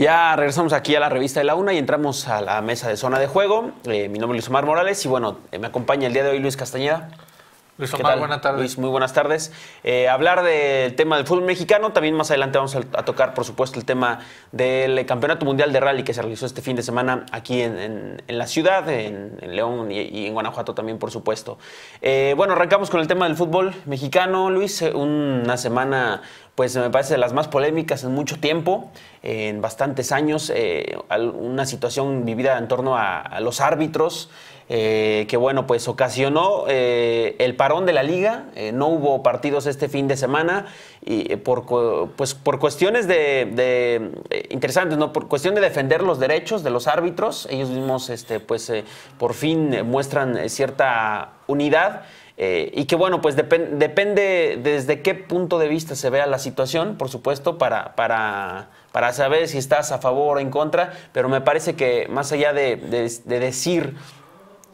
Ya regresamos aquí a la revista de la UNA y entramos a la mesa de zona de juego. Eh, mi nombre es Luis Omar Morales y bueno, eh, me acompaña el día de hoy Luis Castañeda. Luis buenas tardes. Luis, muy buenas tardes. Eh, hablar del tema del fútbol mexicano, también más adelante vamos a, a tocar, por supuesto, el tema del Campeonato Mundial de Rally que se realizó este fin de semana aquí en, en- en la ciudad, en, en León y, y en Guanajuato también, por supuesto. Eh, bueno, arrancamos con el tema del fútbol mexicano, Luis. Una semana, pues me parece de las más polémicas en mucho tiempo, en bastantes años. eh, una situación vivida en torno a- a los árbitros eh, que bueno, pues ocasionó eh, el parón de la liga. eh, no hubo partidos este fin de semana y por, pues, por cuestiones de, interesantes, ¿no? Por cuestión de defender los derechos de los árbitros. Ellos mismos, este, pues, por fin muestran cierta unidad. y que bueno, pues depen- depende desde qué punto de vista se vea la situación, por supuesto, para, para, para saber si estás a favor o en contra, pero me parece que más allá de decir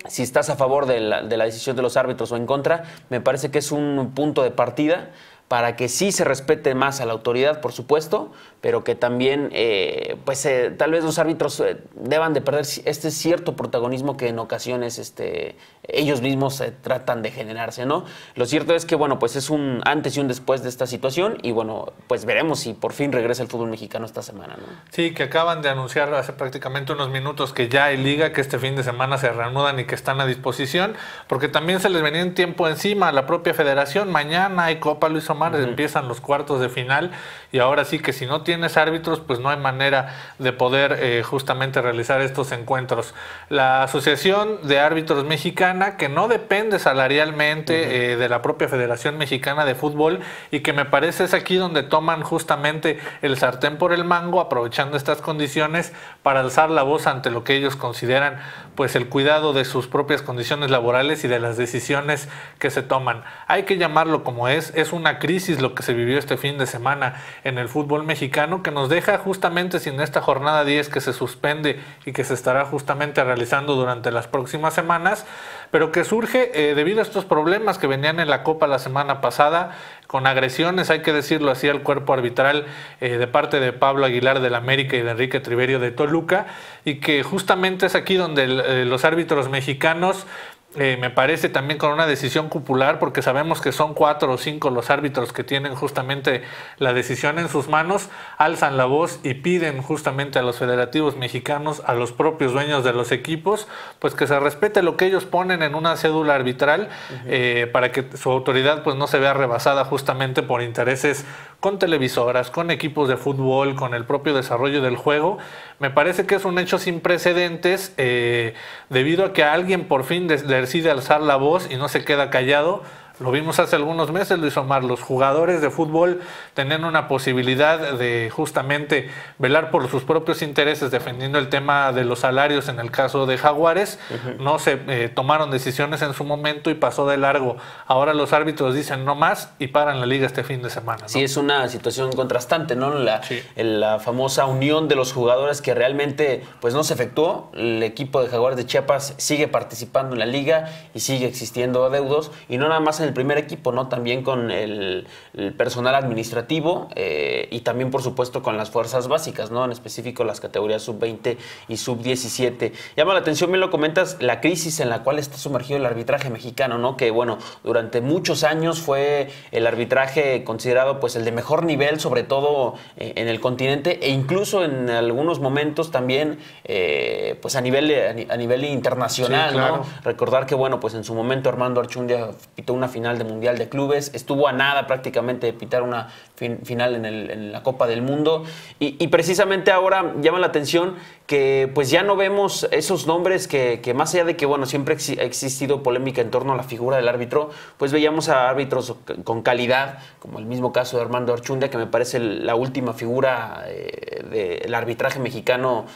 si estás a favor de la, de la decisión de los árbitros o en contra, me parece que es un punto de partida para que sí se respete más a la autoridad, por supuesto, pero que también, eh, pues eh, tal vez los árbitros eh, deban de perder este cierto protagonismo que en ocasiones este, ellos mismos tratan de generarse, ¿no? Lo cierto es que, bueno, pues es un antes y un después de esta situación y, bueno, pues veremos si por fin regresa el fútbol mexicano esta semana, ¿no? Sí, que acaban de anunciar hace prácticamente unos minutos que ya hay liga, que este fin de semana se reanudan y que están a disposición, porque también se les venía un tiempo encima a la propia federación. Mañana hay Copa Luis Omar, empiezan los cuartos de final y ahora sí que si no tienes árbitros, pues no hay manera de poder eh, justamente realizar estos encuentros. La Asociación de Árbitros Mexicana, que no depende salarialmente eh, de la propia Federación Mexicana de Fútbol y que me parece es aquí donde toman justamente el sartén por el mango, aprovechando estas condiciones para alzar la voz ante lo que ellos consideran pues el cuidado de sus propias condiciones laborales y de las decisiones que se toman. Hay que llamarlo como es, es una crisis lo que se vivió este fin de semana en el fútbol mexicano que nos deja justamente sin esta jornada 10 que se suspende y que se estará justamente realizando durante las próximas semanas, pero que surge eh, debido a estos problemas que venían en la Copa la semana pasada, con agresiones, hay que decirlo así, al cuerpo arbitral eh, de parte de Pablo Aguilar del América y de Enrique Triverio de Toluca, y que justamente es aquí donde eh, los árbitros mexicanos eh, me parece también con una decisión cupular, porque sabemos que son cuatro o cinco los árbitros que tienen justamente la decisión en sus manos, alzan la voz y piden justamente a los federativos mexicanos, a los propios dueños de los equipos, pues que se respete lo que ellos ponen en una cédula arbitral eh, para que su autoridad pues no se vea rebasada justamente por intereses con televisoras, con equipos de fútbol, con el propio desarrollo del juego. Me parece que es un hecho sin precedentes eh, debido a que alguien por fin decide alzar la voz y no se queda callado. Lo vimos hace algunos meses, Luis Omar, los jugadores de fútbol tenían una posibilidad de justamente velar por sus propios intereses defendiendo el tema de los salarios en el caso de Jaguares. No se eh, tomaron decisiones en su momento y pasó de largo. Ahora los árbitros dicen no más y paran la liga este fin de semana. ¿no? Sí, es una situación contrastante, ¿no? La, Sí. la famosa unión de los jugadores que realmente pues no se efectuó. El equipo de Jaguares de Chiapas sigue participando en la liga y sigue existiendo adeudos. Y no nada más en el primer equipo, ¿no? También con el, el personal administrativo eh, y también, por supuesto, con las fuerzas básicas, ¿no? En específico las categorías sub-20 y sub-17. Llama la atención, me lo comentas, la crisis en la cual está sumergido el arbitraje mexicano, ¿no? Que, bueno, durante muchos años fue el arbitraje considerado, pues, el de mejor nivel, sobre todo eh, en el continente e incluso en algunos momentos también, eh, pues, a nivel, a ni- a nivel internacional, Sí, claro. ¿no? Recordar que, bueno, pues en su momento Armando Archundia pitó una final de Mundial de Clubes, estuvo a nada prácticamente de pitar una fin- final en, el- en la Copa del Mundo. Y, y precisamente ahora llama la atención que pues ya no vemos esos nombres que, que más allá de que, bueno, siempre ha existido polémica en torno a la figura del árbitro, pues veíamos a árbitros con calidad, como el mismo caso de Armando Archundia, que me parece la última figura eh, del arbitraje mexicano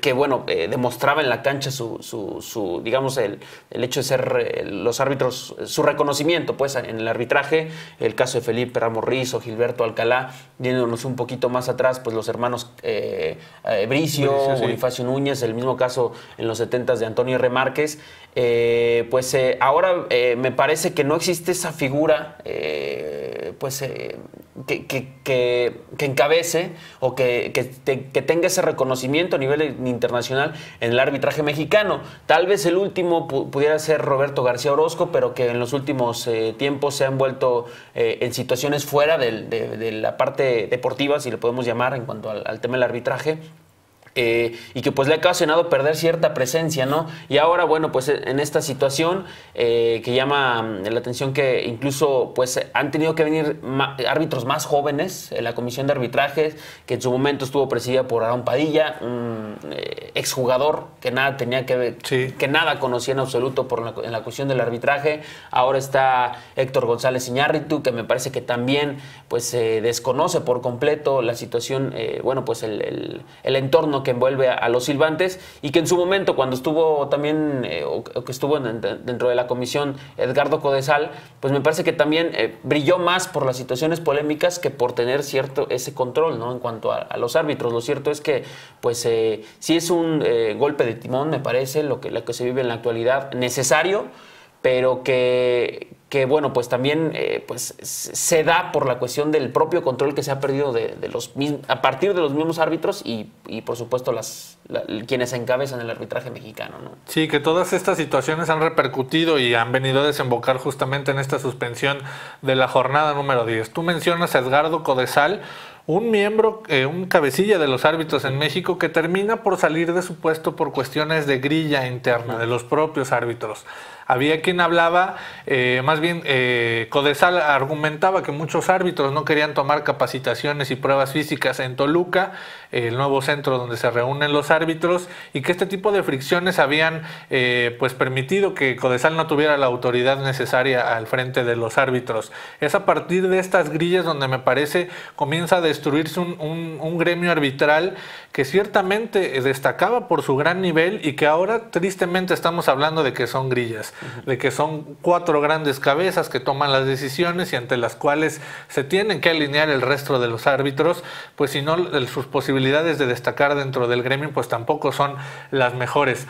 que- bueno, eh, demostraba en la cancha su, su- su, digamos, el, el hecho de ser eh, los árbitros, su reconocimiento, pues, en el arbitraje. El caso de Felipe Ramos Rizo, Gilberto Alcalá, yéndonos un poquito más atrás, pues los hermanos Bricio, Bricio, sí. Bonifacio Núñez, el mismo caso en los 70 de Antonio R. Márquez. Eh, pues eh, ahora eh, me parece que no existe esa figura, pues, eh, que, que, encabece o que, que, tenga ese reconocimiento a nivel internacional en el arbitraje mexicano. Tal vez el último pudiera ser Roberto García Orozco, pero que en los últimos tiempos se han vuelto eh, en situaciones fuera de, la parte deportiva, si le podemos llamar, en cuanto al tema del arbitraje eh, y que pues le ha ocasionado perder cierta presencia, ¿no? Y ahora, bueno, pues en esta situación eh, que llama mm, la atención que incluso pues han tenido que venir árbitros más jóvenes en la comisión de arbitrajes, que en su momento estuvo presidida por Aaron Padilla, un eh, exjugador que nada tenía que ver, que nada conocía en absoluto por la, en la cuestión del arbitraje. Ahora está Héctor González Iñárritu, que me parece que también pues desconoce por completo la situación, bueno, pues el, el entorno que envuelve a, los silbantes y que en su momento, cuando estuvo también, eh, o, que estuvo dentro de la comisión Edgardo Codesal, pues me parece que también eh, brilló más por las situaciones polémicas que por tener cierto ese control, ¿no? En cuanto a, los árbitros. Lo cierto es que, pues, eh, sí es un golpe de timón, me parece, lo que, lo que se vive en la actualidad, necesario, pero que, que bueno, pues también eh, pues, se da por la cuestión del propio control que se ha perdido de, los a partir de los mismos árbitros y, por supuesto las, quienes encabezan el arbitraje mexicano. ¿no? Sí, que todas estas situaciones han repercutido y han venido a desembocar justamente en esta suspensión de la jornada número 10. Tú mencionas a Edgardo Codesal, un miembro, eh, un cabecilla de los árbitros en México que termina por salir de su puesto por cuestiones de grilla interna de los propios árbitros. Había quien hablaba, eh, más bien eh, Codesal argumentaba que muchos árbitros no querían tomar capacitaciones y pruebas físicas en Toluca, el nuevo centro donde se reúnen los árbitros, y que este tipo de fricciones habían eh, pues permitido que Codesal no tuviera la autoridad necesaria al frente de los árbitros. Es a partir de estas grillas donde me parece comienza a destruirse un gremio arbitral que ciertamente destacaba por su gran nivel y que ahora tristemente estamos hablando de que son grillas de que son cuatro grandes cabezas que toman las decisiones y ante las cuales se tienen que alinear el resto de los árbitros, pues si no, sus posibilidades de destacar dentro del gremio pues tampoco son las mejores.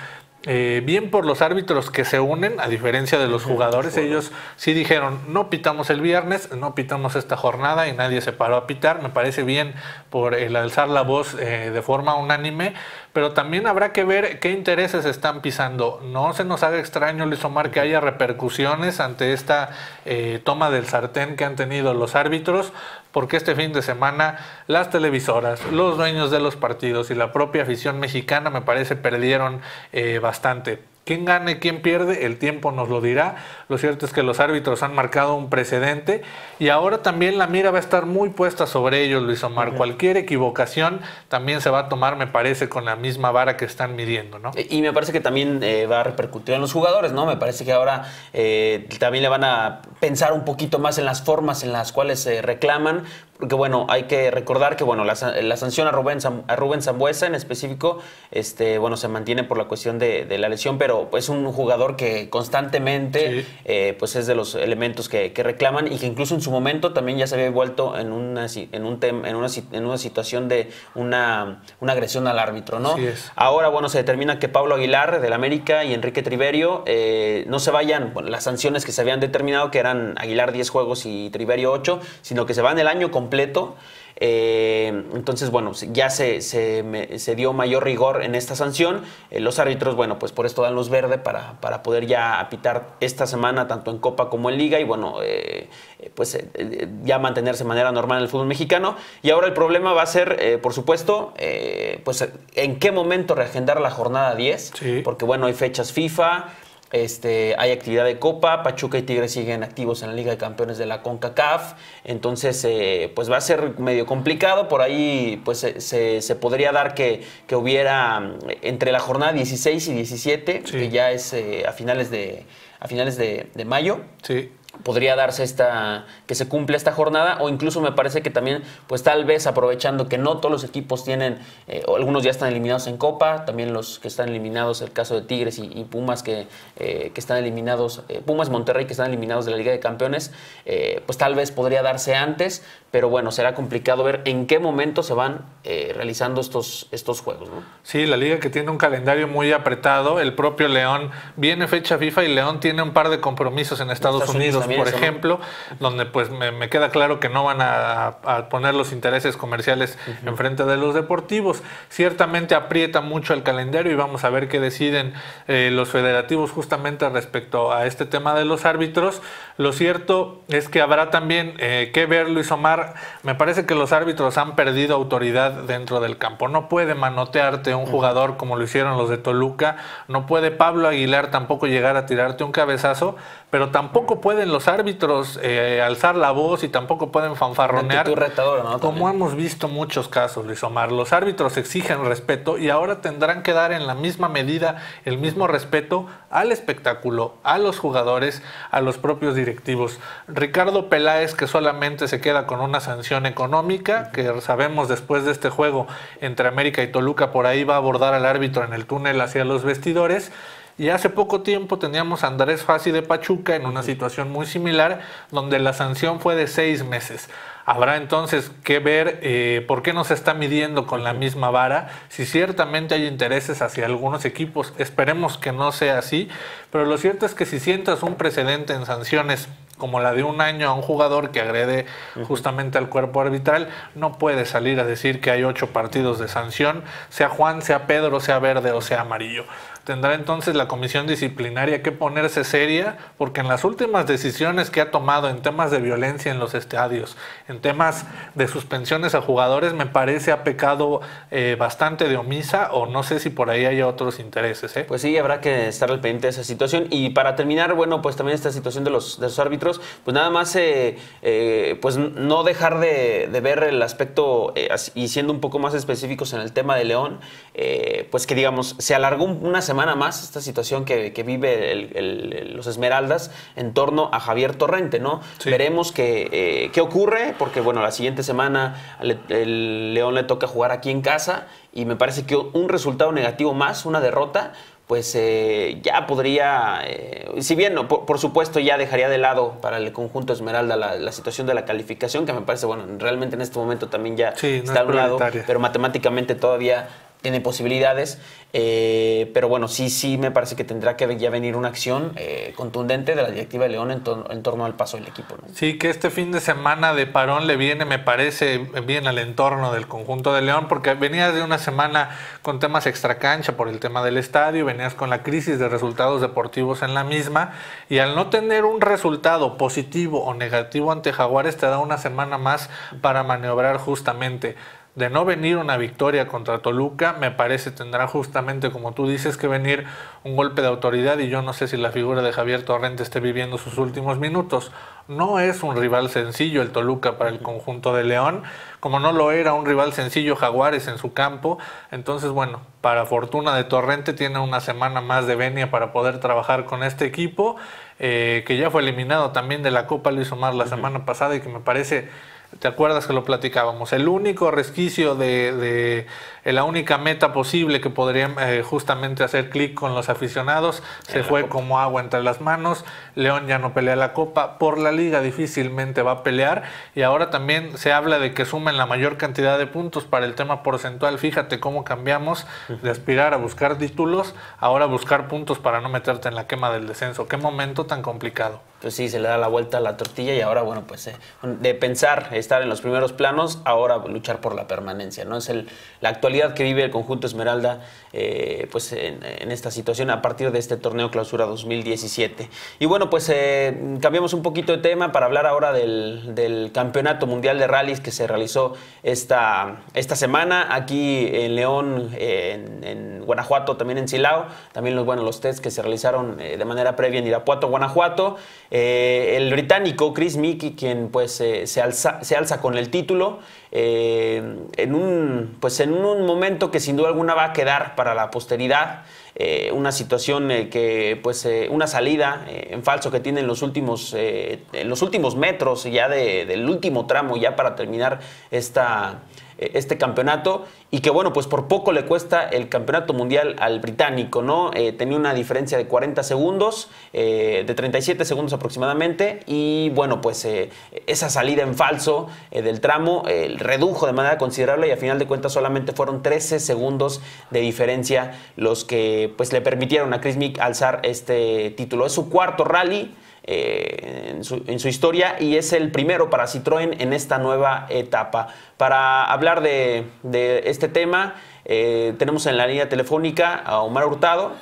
Eh, bien por los árbitros que se unen, a diferencia de los jugadores, ellos sí dijeron, no pitamos el viernes, no pitamos esta jornada y nadie se paró a pitar, me parece bien por el alzar la voz eh, de forma unánime, pero también habrá que ver qué intereses están pisando. No se nos haga extraño, Luis Omar, que haya repercusiones ante esta eh, toma del sartén que han tenido los árbitros, porque este fin de semana las televisoras, los dueños de los partidos y la propia afición mexicana me parece perdieron eh, bastante. Quién gane, quién pierde, el tiempo nos lo dirá. Lo cierto es que los árbitros han marcado un precedente y ahora también la mira va a estar muy puesta sobre ellos, Luis Omar. Cualquier equivocación también se va a tomar, me parece, con la misma vara que están midiendo, ¿no? Y me parece que también eh, va a repercutir en los jugadores, ¿no? Me parece que ahora eh, también le van a pensar un poquito más en las formas en las cuales se reclaman, porque bueno, hay que recordar que bueno, la, sanción a Rubén, a Rubén Zambuesa en específico, este, bueno, se mantiene por la cuestión de, la lesión, pero es un jugador que constantemente eh, pues es de los elementos que, reclaman y que incluso en su momento también ya se había vuelto en una, en un en una, en una situación de una, una agresión al árbitro, ¿no? Ahora, bueno, se determina que Pablo Aguilar del América y Enrique Triverio eh, no se vayan, las sanciones que se habían determinado, que eran Aguilar 10 juegos y Triverio 8, sino que se van el año completo completo. Eh, entonces, bueno, ya se, se, dio mayor rigor en esta sanción. Eh, los árbitros, bueno, pues por esto dan luz verde para, para, poder ya apitar esta semana, tanto en Copa como en Liga, y bueno, eh, pues ya mantenerse de manera normal en el fútbol mexicano. Y ahora el problema va a ser, por supuesto, pues en qué momento reagendar la jornada 10, porque bueno, hay fechas FIFA. Este, hay actividad de Copa, Pachuca y Tigres siguen activos en la Liga de Campeones de la CONCACAF, entonces eh, pues va a ser medio complicado, por ahí pues se, podría dar que, hubiera mm, entre la jornada 16 y 17, que ya es eh, a finales de, a finales de, de mayo. Sí podría darse esta que se cumpla esta jornada o incluso me parece que también pues tal vez aprovechando que no todos los equipos tienen eh, algunos ya están eliminados en Copa también los que están eliminados el caso de Tigres y, Pumas que, eh, que, están eliminados eh, Pumas Monterrey que están eliminados de la Liga de Campeones pues tal vez podría darse antes pero bueno será complicado ver en qué momento se van realizando estos estos juegos ¿no? sí la liga que tiene un calendario muy apretado el propio León viene fecha FIFA y León tiene un par de compromisos en Estados, Unidos Unidos, por ejemplo, donde pues me, queda claro que no van a, poner los intereses comerciales enfrente de los deportivos. Ciertamente aprieta mucho el calendario y vamos a ver qué deciden eh, los federativos justamente respecto a este tema de los árbitros. Lo cierto es que habrá también eh, que ver, Luis Omar, me parece que los árbitros han perdido autoridad dentro del campo. No puede manotearte un jugador como lo hicieron los de Toluca, no puede Pablo Aguilar tampoco llegar a tirarte un cabezazo, pero tampoco pueden los árbitros eh, alzar la voz y tampoco pueden fanfarronear. Como hemos visto muchos casos, Luis Omar. Los árbitros exigen respeto y ahora tendrán que dar en la misma medida el mismo respeto al espectáculo, a los jugadores, a los propios directivos. Ricardo Peláez, que solamente se queda con una sanción económica, que sabemos después de este juego entre América y Toluca, por ahí va a abordar al árbitro en el túnel hacia los vestidores. Y hace poco tiempo teníamos a Andrés Fassi de Pachuca en una situación muy similar, donde la sanción fue de seis meses. Habrá entonces que ver eh, por qué no se está midiendo con la misma vara, si ciertamente hay intereses hacia algunos equipos. Esperemos que no sea así, pero lo cierto es que si sientas un precedente en sanciones como la de un año a un jugador que agrede justamente al cuerpo arbitral, no puede salir a decir que hay ocho partidos de sanción, sea Juan, sea Pedro, sea verde o sea amarillo tendrá entonces la comisión disciplinaria que ponerse seria, porque en las últimas decisiones que ha tomado en temas de violencia en los estadios, en temas de suspensiones a jugadores, me parece ha pecado eh, bastante de omisa o no sé si por ahí hay otros intereses. ¿eh? Pues sí, habrá que estar al pendiente de esa situación. Y para terminar, bueno, pues también esta situación de los, de los árbitros, pues nada más, eh, pues no dejar de, de ver el aspecto y siendo un poco más específicos en el tema de León, pues que digamos, se alargó una semana más esta situación que, vive los Esmeraldas en torno a Javier Torrente, ¿no? Veremos qué, qué ocurre, porque bueno, la siguiente semana el León le toca jugar aquí en casa y me parece que un resultado negativo más, una derrota, pues eh, ya podría, eh, si bien por, supuesto ya dejaría de lado para el conjunto Esmeralda la, situación de la calificación, que me parece, bueno, realmente en este momento también ya está a un lado, pero matemáticamente todavía tiene posibilidades. Eh, pero bueno, sí, sí me parece que tendrá que ya venir una acción eh, contundente de la directiva de León en, torno al paso del equipo. Sí, que este fin de semana de parón le viene, me parece, bien al entorno del conjunto de León, porque venías de una semana con temas extracancha por el tema del estadio, venías con la crisis de resultados deportivos en la misma, y al no tener un resultado positivo o negativo ante Jaguares, te da una semana más para maniobrar justamente de no venir una victoria contra Toluca, me parece tendrá justamente, como tú dices, que venir un golpe de autoridad y yo no sé si la figura de Javier Torrente esté viviendo sus últimos minutos. No es un rival sencillo el Toluca para el conjunto de León, como no lo era un rival sencillo Jaguares en su campo. Entonces, bueno, para fortuna de Torrente tiene una semana más de venia para poder trabajar con este equipo, eh, que ya fue eliminado también de la Copa Luis Omar la semana pasada y que me parece ¿Te acuerdas que lo platicábamos? El único resquicio de, la única meta posible que podrían eh, justamente hacer clic con los aficionados se fue como agua entre las manos. León ya no pelea la copa. Por la liga difícilmente va a pelear. Y ahora también se habla de que sumen la mayor cantidad de puntos para el tema porcentual. Fíjate cómo cambiamos de aspirar a buscar títulos, ahora buscar puntos para no meterte en la quema del descenso. Qué momento tan complicado pues sí, se le da la vuelta a la tortilla y ahora, bueno, pues eh, de pensar estar en los primeros planos, ahora luchar por la permanencia, ¿no? Es el, la actualidad que vive el conjunto Esmeralda, eh, pues en, esta situación a partir de este torneo clausura 2017. Y bueno, pues eh, cambiamos un poquito de tema para hablar ahora del, del Campeonato Mundial de Rallys que se realizó esta, esta semana aquí en León, en, en, Guanajuato, también en Silao, también los, bueno, los tests que se realizaron de manera previa en Irapuato, Guanajuato. Eh, el británico Chris Mickey, quien pues eh, se, alza, se, alza, con el título eh, en, un, pues, en un momento que sin duda alguna va a quedar para la posteridad. una situación que, pues, una salida en falso que tiene en los últimos, en los últimos metros ya del último tramo, ya para terminar esta, eh, este campeonato y que bueno, pues por poco le cuesta el campeonato mundial al británico, ¿no? Eh, tenía una diferencia de 40 segundos, eh, de 37 segundos aproximadamente y bueno, pues esa salida en falso del tramo redujo de manera considerable y a final de cuentas solamente fueron 13 segundos de diferencia los que pues le permitieron a Chris Mick alzar este título. Es su cuarto rally. En, su, historia y es el primero para Citroën en esta nueva etapa. Para hablar de, este tema, tenemos en la línea telefónica a Omar Hurtado.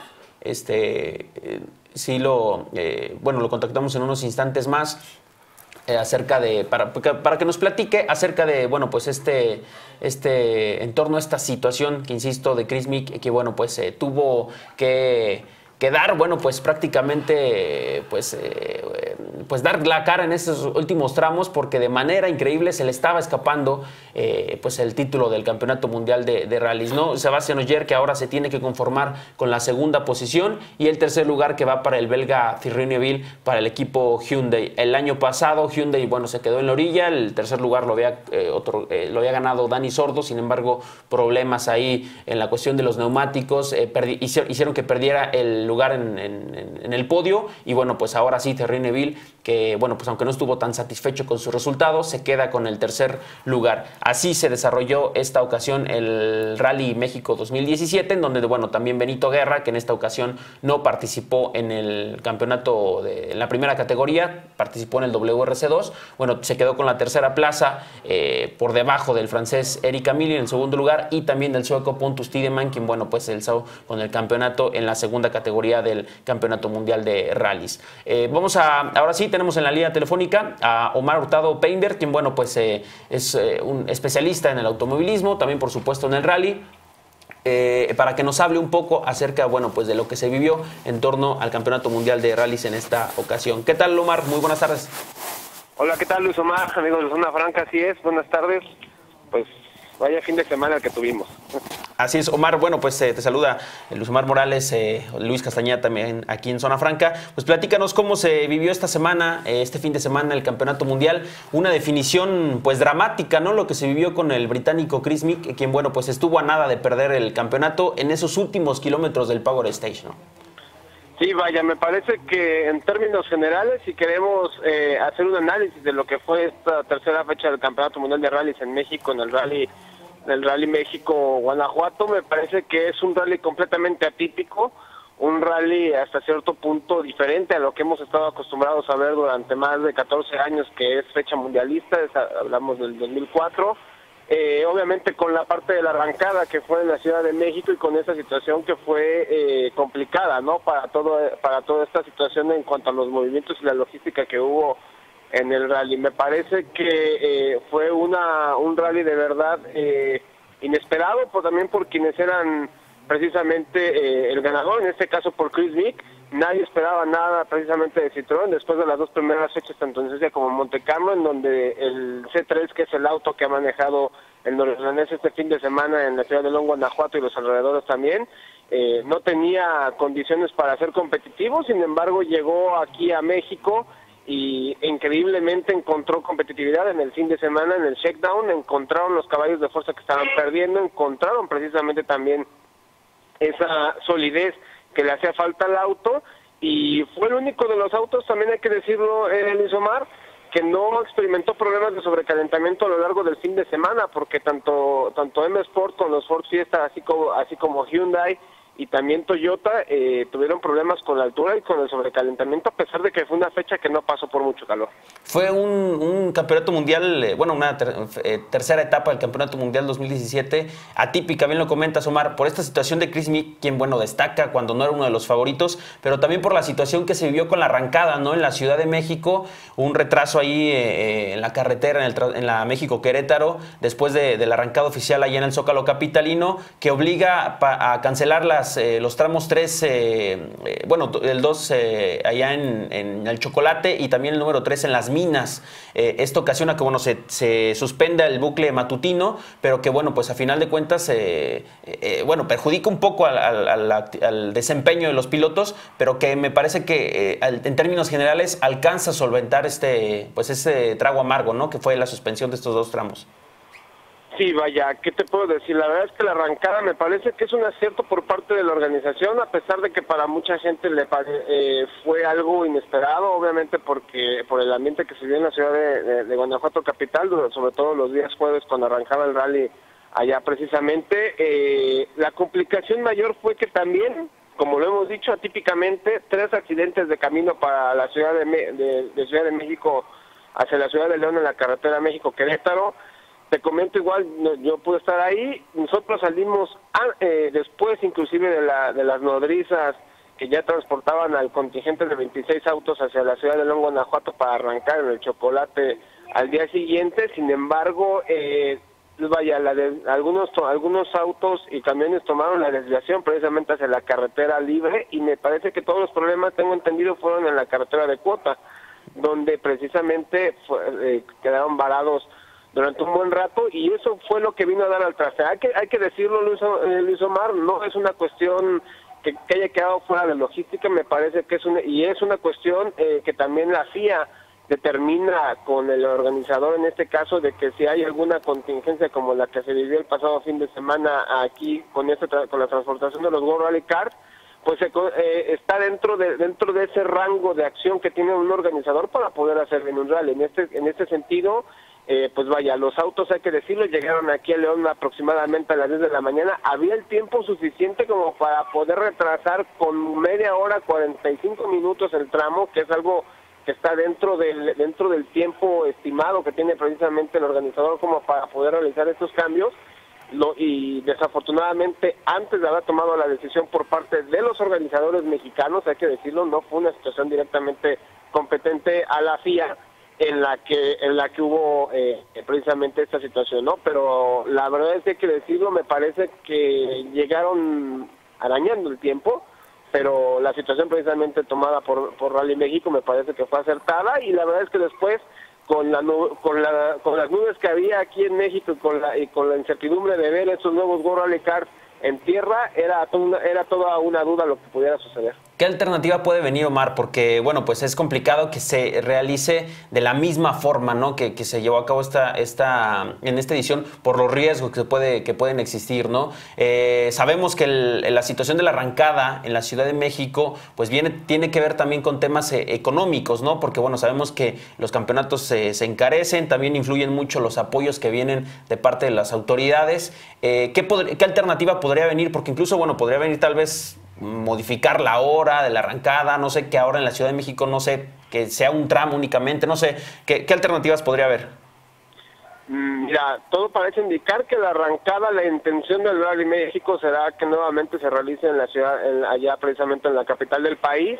Este, sí lo, bueno, lo contactamos en unos instantes más eh, acerca de, para, para que nos platique acerca de, bueno, pues este, este, en torno a esta situación que, insisto, de Chris Mick, que, bueno, pues eh, tuvo que quedar, bueno, pues prácticamente, pues, eh, pues dar la cara en esos últimos tramos porque de manera increíble se le estaba escapando, eh, pues el título del Campeonato Mundial de, de Rallys, ¿no? Sebastián Oyer que ahora se tiene que conformar con la segunda posición y el tercer lugar que va para el belga Neville para el equipo Hyundai. El año pasado Hyundai, bueno, se quedó en la orilla, el tercer lugar lo había, eh, otro, lo había ganado Dani Sordo, sin embargo, problemas ahí en la cuestión de los neumáticos hicieron que perdiera el lugar en, el podio. Y bueno, pues ahora sí, Neville, que bueno, pues aunque no estuvo tan satisfecho con su resultado, se queda con el tercer lugar. Así se desarrolló esta ocasión el Rally México 2017, en donde, bueno, también Benito Guerra, que en esta ocasión no participó en el campeonato de en la primera categoría, participó en el WRC2. Bueno, se quedó con la tercera plaza eh, por debajo del francés Eric Amili en el segundo lugar y también del sueco Pontus Tideman, quien, bueno, pues el con el campeonato en la segunda categoría del Campeonato Mundial de Rallys. Eh, vamos a, ahora sí, tenemos en la línea telefónica a Omar Hurtado Peinberg, quien, bueno, pues eh, es eh, un especialista en el automovilismo, también, por supuesto, en el rally. para que nos hable un poco acerca, bueno, pues de lo que se vivió en torno al Campeonato Mundial de Rallys en esta ocasión. ¿Qué tal, Omar? Muy buenas tardes. Hola, ¿qué tal, Luis Omar? Amigos de Zona Franca, así es. Buenas tardes. Pues vaya fin de semana que tuvimos. Así es, Omar. Bueno, pues eh, te saluda Luis Omar Morales, eh, Luis Castañeda también aquí en Zona Franca. Pues platícanos cómo se vivió esta semana, eh, este fin de semana, el Campeonato Mundial. Una definición, pues dramática, ¿no? Lo que se vivió con el británico Chris Mick, quien, bueno, pues estuvo a nada de perder el campeonato en esos últimos kilómetros del Power ¿no? Sí, vaya, me parece que en términos generales, si queremos hacer un análisis de lo que fue esta tercera fecha del Campeonato Mundial de Rallys en México, en el Rally el Rally México-Guanajuato. Me parece que es un rally completamente atípico, un rally hasta cierto punto diferente a lo que hemos estado acostumbrados a ver durante más de 14 años, que es fecha mundialista, hablamos del 2004. Eh, obviamente con la parte de la arrancada que fue en la Ciudad de México y con esa situación que fue eh, complicada, ¿no? Para todo para toda esta situación en cuanto a los movimientos y la logística que hubo en el rally. Me parece que eh, fue una, un rally de verdad eh, inesperado, pues también por quienes eran precisamente eh, el ganador, en este caso por Chris Vick. Nadie esperaba nada precisamente de Citroën después de las dos primeras fechas, tanto en Suecia como en Monte Carlo, en donde el C3, que es el auto que ha manejado el norueganés este fin de semana en la ciudad de Long, Guanajuato y los alrededores también, no tenía condiciones para ser competitivo, sin embargo llegó aquí a México y increíblemente encontró competitividad en el fin de semana, en el checkdown, encontraron los caballos de fuerza que estaban perdiendo, encontraron precisamente también esa solidez que le hacía falta al auto y fue el único de los autos, también hay que decirlo, el Isomar, que no experimentó problemas de sobrecalentamiento a lo largo del fin de semana, porque tanto tanto M Sport con los Ford Fiesta, así como así como Hyundai y también Toyota eh, tuvieron problemas con la altura y con el sobrecalentamiento a pesar de que fue una fecha que no pasó por mucho calor. Fue un, campeonato mundial, eh, bueno, una eh, tercera etapa del campeonato mundial 2017, atípica, bien lo comentas Omar, por esta situación de Chris Mick, quien bueno destaca cuando no era uno de los favoritos, pero también por la situación que se vivió con la arrancada, ¿no? En la Ciudad de México, un retraso ahí en la carretera, en, la México Querétaro, después de, de la arrancada oficial allá en el Zócalo Capitalino, que obliga a cancelar las eh, los tramos 3, eh, eh, bueno, el 2 allá en, el chocolate y también el número 3 en las minas. esto ocasiona que, bueno, se, suspenda el bucle matutino, pero que, bueno, pues a final de cuentas, bueno, perjudica un poco al, desempeño de los pilotos, pero que me parece que en términos generales alcanza a solventar este, pues ese trago amargo, ¿no? Que fue la suspensión de estos dos tramos. Sí, vaya, ¿qué te puedo decir? La verdad es que la arrancada me parece que es un acierto por parte de la organización, a pesar de que para mucha gente le eh, fue algo inesperado, obviamente porque por el ambiente que se vio en la ciudad de, Guanajuato capital, sobre todo los días jueves cuando arrancaba el rally allá precisamente. Eh, la complicación mayor fue que también como lo hemos dicho atípicamente, tres accidentes de camino para la ciudad de, de, Ciudad de México hacia la ciudad de León en la carretera México-Querétaro. Te comento igual, yo pude estar ahí, nosotros salimos eh, después inclusive de, la, de las nodrizas que ya transportaban al contingente de 26 autos hacia la ciudad de León, Guanajuato para arrancar en el chocolate al día siguiente, sin embargo, eh, vaya, la de, algunos, algunos autos y camiones tomaron la desviación precisamente hacia la carretera libre y me parece que todos los problemas, tengo entendido, fueron en la carretera de cuota, donde precisamente eh, quedaron varados durante un buen rato y eso fue lo que vino a dar al traste. Hay que, hay que decirlo, Luis, eh, Luis Omar, no es una cuestión que, haya quedado fuera de logística, me parece que es una, y es una cuestión eh, que también la FIA determina con el organizador en este caso de que si hay alguna contingencia como la que se vivió el pasado fin de semana aquí con este con la transportación de los World Rally Cars pues eh, está dentro de dentro de ese rango de acción que tiene un organizador para poder hacer bien un rally en este en este sentido eh, pues vaya, los autos, hay que decirlo, llegaron aquí a León aproximadamente a las 10 de la mañana. Había el tiempo suficiente como para poder retrasar con media hora, 45 minutos el tramo, que es algo que está dentro del, dentro del tiempo estimado que tiene precisamente el organizador como para poder realizar estos cambios. Lo, y desafortunadamente, antes de haber tomado la decisión por parte de los organizadores mexicanos, hay que decirlo, no fue una situación directamente competente a la FIA en la que en la que hubo eh, precisamente esta situación, ¿no? Pero la verdad es que hay que decirlo, me parece que llegaron arañando el tiempo pero la situación precisamente tomada por, por Rally México me parece que fue acertada y la verdad es que después con la, con, la, con las nubes que había aquí en México y con la, y con la incertidumbre de ver estos nuevos Go Rally Cars en tierra era, era toda una duda lo que pudiera suceder. ¿Qué alternativa puede venir, Omar? Porque, bueno, pues es complicado que se realice de la misma forma, ¿no? Que, se llevó a cabo esta, esta, en esta edición por los riesgos que, puede, que pueden existir, ¿no? Eh, sabemos que la situación de la arrancada en la Ciudad de México, pues viene, tiene que ver también con temas eh, económicos, ¿no? Porque, bueno, sabemos que los campeonatos se, encarecen, también influyen mucho los apoyos que vienen de parte de las autoridades. Eh, ¿qué, ¿Qué alternativa podría venir? Porque incluso, bueno, podría venir tal vez modificar la hora de la arrancada, no sé qué ahora en la Ciudad de México, no sé, que sea un tramo únicamente, no sé, ¿qué, alternativas podría haber? Mm, mira, todo parece indicar que la arrancada, la intención del Rally México será que nuevamente se realice en la ciudad, allá precisamente en la capital del país.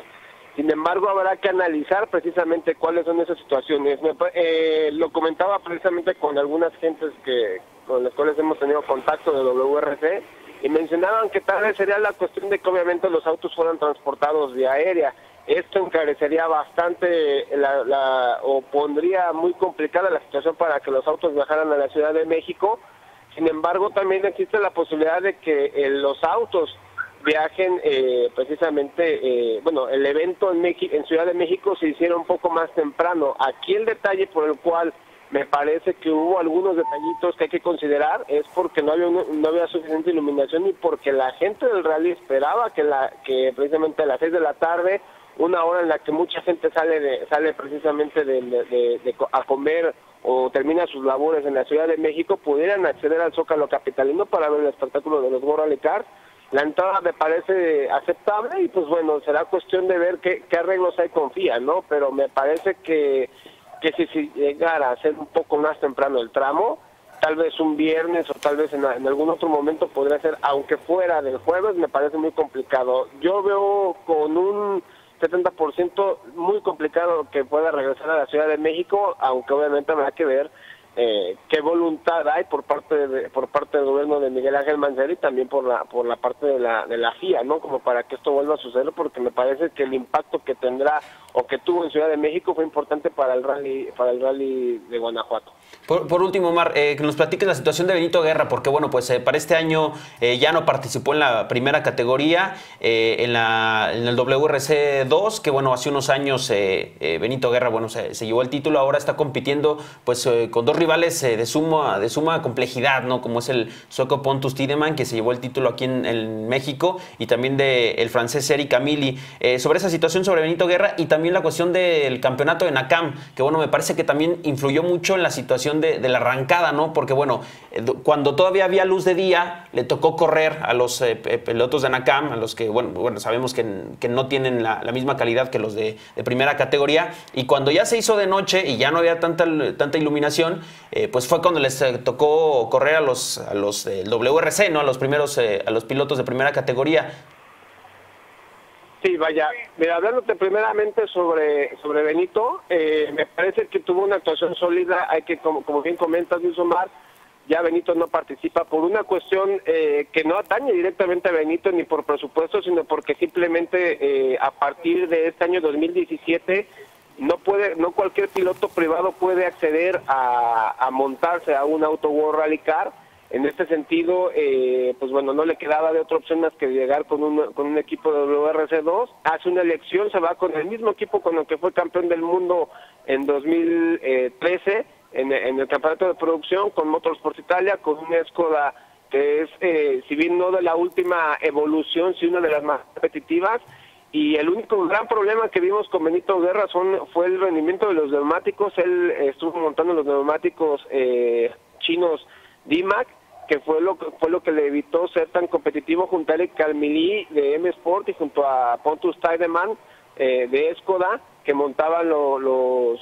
Sin embargo, habrá que analizar precisamente cuáles son esas situaciones. Eh, lo comentaba precisamente con algunas gentes que con las cuales hemos tenido contacto de WRC y mencionaban que tal vez sería la cuestión de que obviamente los autos fueran transportados vía aérea. Esto encarecería bastante la, o pondría muy complicada la situación para que los autos viajaran a la Ciudad de México. Sin embargo, también existe la posibilidad de que eh, los autos viajen eh, precisamente, eh, bueno, el evento en, en Ciudad de México se hiciera un poco más temprano. Aquí el detalle por el cual me parece que hubo algunos detallitos que hay que considerar, es porque no había, no había suficiente iluminación y porque la gente del rally esperaba que, la, que precisamente a las 6 de la tarde, una hora en la que mucha gente sale, de, sale precisamente de, a comer o termina sus labores en la Ciudad de México, pudieran acceder al Zócalo Capitalino para ver el espectáculo de los World Cars. La entrada me parece aceptable y pues bueno, será cuestión de ver qué, qué arreglos hay con FIA, ¿no? Pero me parece que que si llegara a ser un poco más temprano el tramo, tal vez un viernes o tal vez en, algún otro momento podría ser, aunque fuera del jueves, me parece muy complicado. Yo veo con un 70% muy complicado que pueda regresar a la Ciudad de México, aunque obviamente habrá que ver eh, qué voluntad hay por parte de, por parte del gobierno de Miguel Ángel Mancera y también por la por la parte de la de la FIA, ¿no? Como para que esto vuelva a suceder porque me parece que el impacto que tendrá o que tuvo en Ciudad de México fue importante para el rally para el rally de Guanajuato. Por, último, Omar, eh, que nos platiques la situación de Benito Guerra, porque bueno, pues eh, para este año eh, ya no participó en la primera categoría, en, la, en el WRC 2, que bueno, hace unos años Benito Guerra, bueno, se, se, llevó el título, ahora está compitiendo pues con dos rivales rivales de, suma, de suma complejidad, ¿no? Como es el sueco Pontus Tideman, que se llevó el título aquí en, México, y también del el francés Eric Camilli. sobre esa situación sobre Benito Guerra y también la cuestión del campeonato de Nakam, que bueno, me parece que también influyó mucho en la situación de, la arrancada, ¿no? Porque bueno, cuando todavía había luz de día, le tocó correr a los pilotos de Nakam, a los que, bueno, sabemos que, no tienen la, misma calidad que los de, primera categoría. Y cuando ya se hizo de noche y ya no había tanta, tanta iluminación, eh, pues fue cuando les eh, tocó correr a los, a los del WRC, ¿no? A los primeros, eh, a los pilotos de primera categoría. Sí, vaya, mira, hablándote primeramente sobre, sobre Benito, me parece que tuvo una actuación sólida, hay que, como, como bien comentas, Luis Omar, ya Benito no participa por una cuestión eh, que no atañe directamente a Benito ni por presupuesto, sino porque simplemente eh, a partir de este año 2017 no puede, no cualquier piloto privado puede acceder a, montarse a un auto World Rally Car. En este sentido, eh, pues bueno, no le quedaba de otra opción más que llegar con un, con un equipo de WRC2. Hace una elección, se va con el mismo equipo con el que fue campeón del mundo en 2013 en, el campeonato de producción con Motorsport Italia, con una Skoda que es, eh, si bien no de la última evolución, una de las más competitivas. Y el único gran problema que vimos con Benito Guerra son, fue el rendimiento de los neumáticos. Él estuvo montando los neumáticos eh, chinos DIMAC, que fue lo, fue lo que le evitó ser tan competitivo junto a Eric Calmili de M Sport y junto a Pontus Tiedemann eh, de Skoda, que montaban los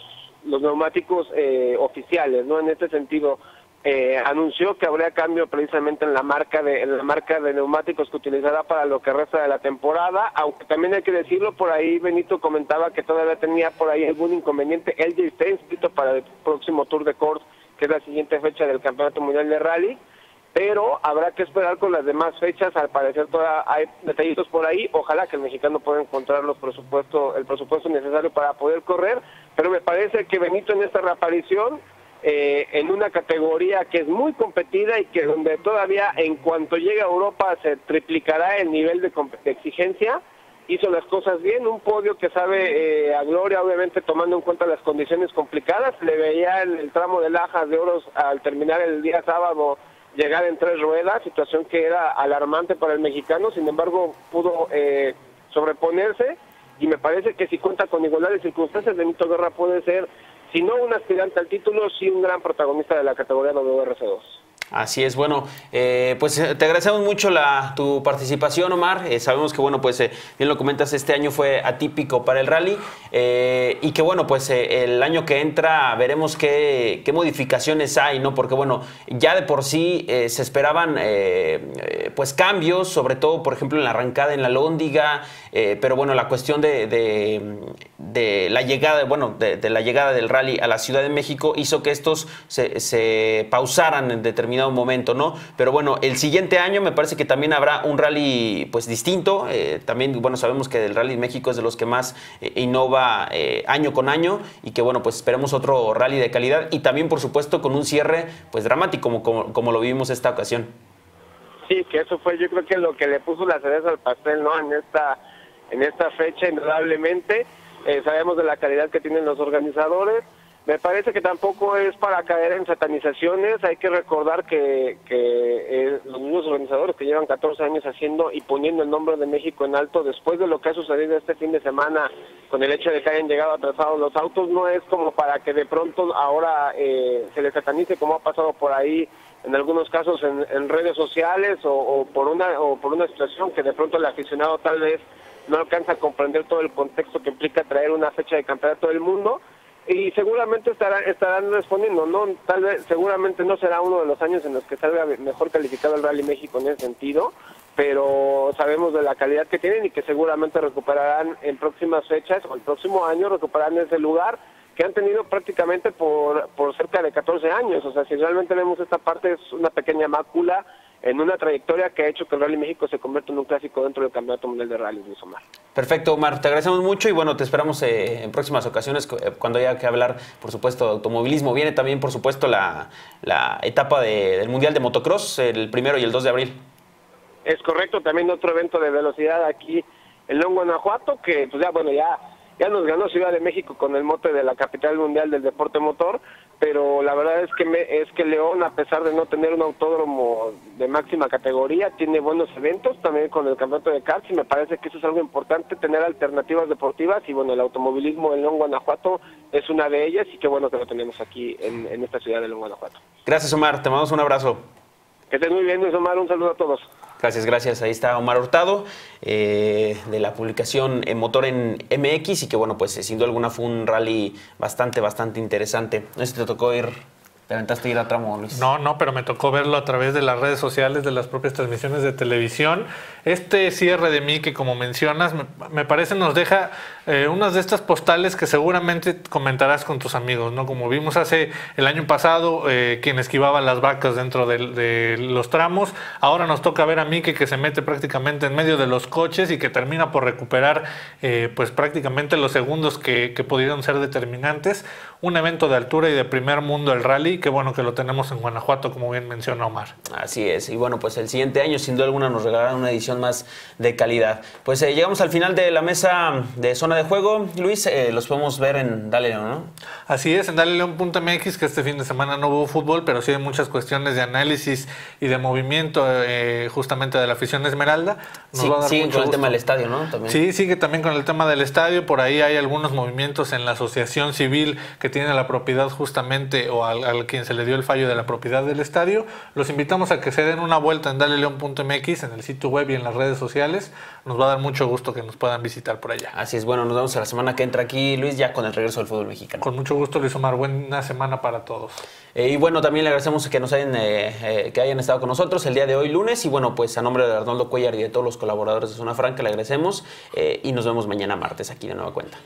los neumáticos eh, oficiales, ¿no? En este sentido, eh, anunció que habría cambio precisamente en la marca de en la marca de neumáticos que utilizará para lo que resta de la temporada, aunque también hay que decirlo, por ahí Benito comentaba que todavía tenía por ahí algún inconveniente, él ya está inscrito para el próximo Tour de Corse, que es la siguiente fecha del Campeonato Mundial de Rally, pero habrá que esperar con las demás fechas, al parecer todavía hay detallitos por ahí, ojalá que el mexicano pueda encontrar los presupuestos, el presupuesto necesario para poder correr, pero me parece que Benito en esta reaparición, eh, en una categoría que es muy competida y que donde todavía en cuanto llegue a Europa se triplicará el nivel de, exigencia, hizo las cosas bien, un podio que sabe eh, a gloria, obviamente tomando en cuenta las condiciones complicadas, le veía el, el tramo de Lajas de Oros al terminar el día sábado llegar en tres ruedas, situación que era alarmante para el mexicano, sin embargo pudo eh, sobreponerse. Y me parece que si cuenta con igualdad de circunstancias, Benito Guerra puede ser, si no un aspirante al título, sí un gran protagonista de la categoría WRC2. Así es, bueno, eh, pues eh, te agradecemos mucho la, tu participación, Omar. Eh, sabemos que, bueno, pues bien lo comentas, este año fue atípico para el rally y que, bueno, pues el año que entra veremos qué, qué, modificaciones hay, ¿no? Porque, bueno, ya de por sí se esperaban, pues, cambios, sobre todo, por ejemplo, en la arrancada en la Lóndiga, pero, bueno, la cuestión de, de, la llegada, bueno, de, la llegada del rally a la Ciudad de México hizo que estos se, pausaran en determinados un momento, ¿no? Pero bueno, el siguiente año me parece que también habrá un rally pues distinto. Eh, también, bueno, sabemos que el Rally México es de los que más eh, innova eh, año con año y que, bueno, pues esperemos otro rally de calidad y también, por supuesto, con un cierre pues dramático como, como, lo vivimos esta ocasión. Sí, que eso fue yo creo que lo que le puso la cereza al pastel, ¿no? En esta, en esta fecha, indudablemente. sabemos de la calidad que tienen los organizadores me parece que tampoco es para caer en satanizaciones, hay que recordar que, eh, los mismos organizadores que llevan 14 años haciendo y poniendo el nombre de México en alto, después de lo que ha sucedido este fin de semana con el hecho de que hayan llegado atrasados los autos, no es como para que de pronto ahora eh, se les satanice como ha pasado por ahí en algunos casos en, redes sociales o, por una, o por una situación que de pronto el aficionado tal vez no alcanza a comprender todo el contexto que implica traer una fecha de campeonato del mundo y seguramente estarán estarán respondiendo no tal vez seguramente no será uno de los años en los que salga mejor calificado el Rally México en ese sentido pero sabemos de la calidad que tienen y que seguramente recuperarán en próximas fechas o el próximo año recuperarán ese lugar que han tenido prácticamente por, por cerca de 14 años. O sea, si realmente vemos esta parte es una pequeña mácula en una trayectoria que ha hecho que el Rally México se convierta en un clásico dentro del Campeonato Mundial de Rally, Luis Omar. Perfecto, Omar. Te agradecemos mucho y bueno, te esperamos eh, en próximas ocasiones eh, cuando haya que hablar, por supuesto, de automovilismo. Viene también, por supuesto, la, la etapa del Mundial de Motocross, el primero y el 2 de abril. Es correcto, también otro evento de velocidad aquí en León, Guanajuato, que pues ya, bueno, ya Ya nos ganó Ciudad de México con el mote de la capital mundial del deporte motor, pero la verdad es que me, es que León, a pesar de no tener un autódromo de máxima categoría, tiene buenos eventos también con el campeonato de karts y me parece que eso es algo importante, tener alternativas deportivas y bueno, el automovilismo en León, Guanajuato es una de ellas y qué bueno que lo tenemos aquí en, en esta ciudad de León, Guanajuato. Gracias Omar, te mandamos un abrazo. Que estés muy bien, Luis Omar, un saludo a todos. Gracias, gracias. Ahí está Omar Hurtado eh, de la publicación en Motor en MX y que bueno, pues sin duda alguna fue un rally bastante, bastante interesante. No sé si te tocó ir te aventaste ir a tramo, Luis. No, no, pero me tocó verlo a través de las redes sociales, de las propias transmisiones de televisión. Este cierre de mí, que como mencionas, me, parece nos deja eh, unas de estas postales que seguramente comentarás con tus amigos, ¿no? Como vimos hace el año pasado, eh, quien esquivaba las vacas dentro de, los tramos. Ahora nos toca ver a Mike que se mete prácticamente en medio de los coches y que termina por recuperar, eh, pues prácticamente los segundos que, que pudieron ser determinantes. Un evento de altura y de primer mundo el rally qué bueno que lo tenemos en Guanajuato, como bien menciona Omar. Así es, y bueno, pues el siguiente año sin duda alguna nos regalarán una edición más de calidad. Pues eh, llegamos al final de la mesa de zona de juego. Luis, eh, los podemos ver en Dale León, ¿no? Así es, en DaleLeón.mx, que este fin de semana no hubo fútbol, pero sí hay muchas cuestiones de análisis y de movimiento eh, justamente de la afición Esmeralda. sí, sigue con el tema del estadio, ¿no? Sí, sigue también con el tema del estadio. Por ahí hay algunos movimientos en la asociación civil que tiene la propiedad justamente o al, al quien se le dio el fallo de la propiedad del estadio. Los invitamos a que se den una vuelta en daleleon.mx, en el sitio web y en las redes sociales. Nos va a dar mucho gusto que nos puedan visitar por allá. Así es, bueno, nos vemos la semana que entra aquí, Luis, ya con el regreso del fútbol mexicano. Con mucho gusto, Luis Omar. Buena semana para todos. Eh, y bueno, también le agradecemos que nos hayan, eh, eh, que hayan estado con nosotros el día de hoy, lunes. Y bueno, pues a nombre de Arnoldo Cuellar y de todos los colaboradores de Zona Franca, le agradecemos. y nos vemos mañana martes aquí de nueva cuenta.